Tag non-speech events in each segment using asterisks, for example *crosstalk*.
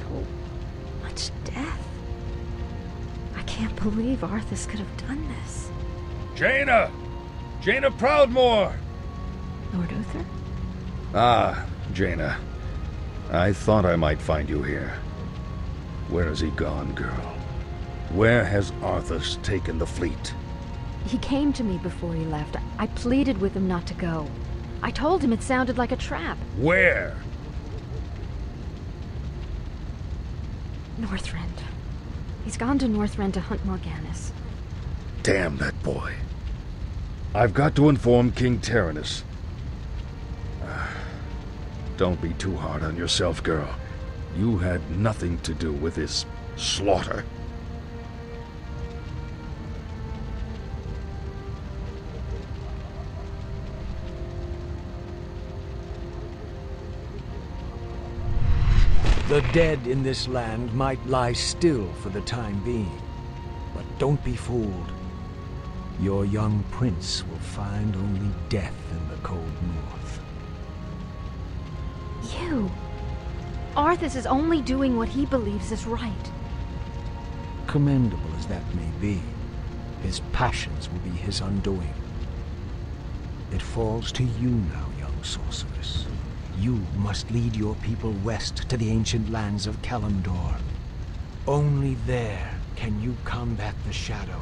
so much death. I can't believe Arthas could have done this. Jaina! Jaina Proudmoore! Lord Uther? Ah, Jaina. I thought I might find you here. Where has he gone, girl? Where has Arthas taken the fleet? He came to me before he left. I pleaded with him not to go. I told him it sounded like a trap. Where Northrend. He's gone to Northrend to hunt Mal'Ganis. Damn that boy. I've got to inform King Terenas. *sighs* Don't be too hard on yourself, girl. You had nothing to do with this slaughter. The dead in this land might lie still for the time being. But don't be fooled. Your young prince will find only death in the cold north. You! Arthas is only doing what he believes is right. Commendable as that may be, his passions will be his undoing. It falls to you now, young sorceress. You must lead your people west to the ancient lands of Kalimdor. Only there can you combat the Shadow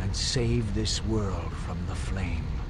and save this world from the flame.